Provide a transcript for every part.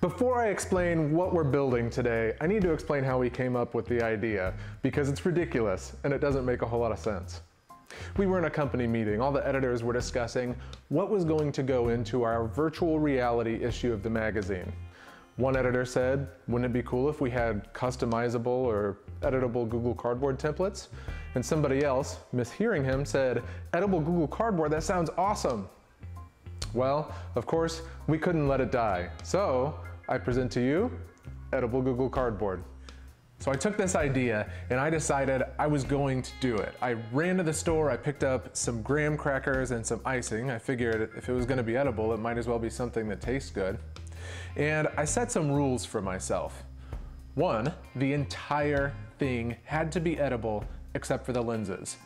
Before I explain what we're building today, I need to explain how we came up with the idea, because it's ridiculous and it doesn't make a whole lot of sense. We were in a company meeting. All the editors were discussing what was going to go into our virtual reality issue of the magazine. One editor said, wouldn't it be cool if we had customizable or editable Google Cardboard templates? And somebody else, mishearing him, said, edible Google Cardboard, that sounds awesome. Well, of course, we couldn't let it die. So I present to you edible Google Cardboard. So I took this idea and I decided I was going to do it. I ran to the store, I picked up some graham crackers and some icing. I figured if it was gonna be edible, it might as well be something that tastes good. And I set some rules for myself. One, the entire thing had to be edible except for the lenses.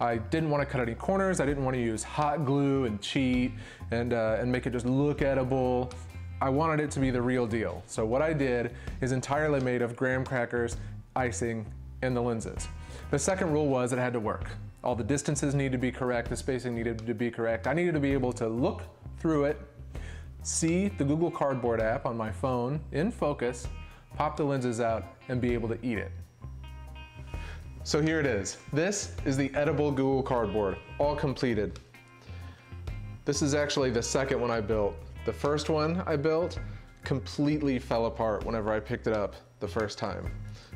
I didn't want to cut any corners, I didn't want to use hot glue and cheat and, uh, and make it just look edible. I wanted it to be the real deal. So what I did is entirely made of graham crackers, icing, and the lenses. The second rule was it had to work. All the distances needed to be correct, the spacing needed to be correct. I needed to be able to look through it, see the Google Cardboard app on my phone in focus, pop the lenses out, and be able to eat it. So here it is. This is the edible Google Cardboard, all completed. This is actually the second one I built. The first one I built completely fell apart whenever I picked it up the first time.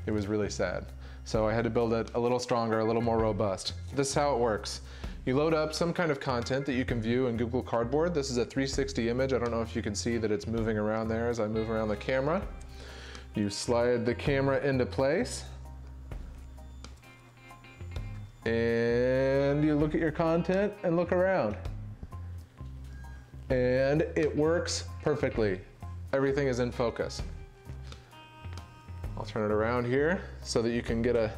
It was really sad. So I had to build it a little stronger, a little more robust. This is how it works. You load up some kind of content that you can view in Google Cardboard. This is a 360 image. I don't know if you can see that it's moving around there as I move around the camera. You slide the camera into place. And you look at your content and look around and it works perfectly. Everything is in focus. I'll turn it around here so that you can get a,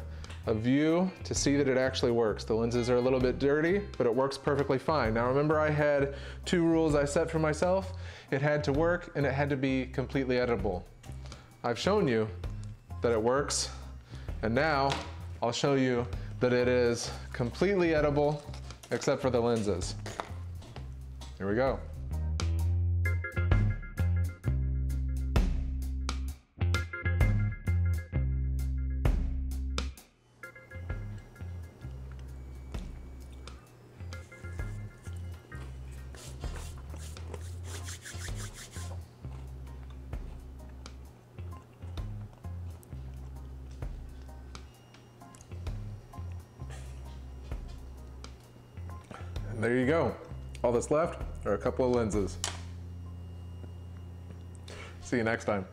a view to see that it actually works. The lenses are a little bit dirty, but it works perfectly fine. Now remember I had two rules I set for myself. It had to work and it had to be completely editable. I've shown you that it works, and now I'll show you that it is completely edible except for the lenses. Here we go. And there you go. All that's left are a couple of lenses. See you next time.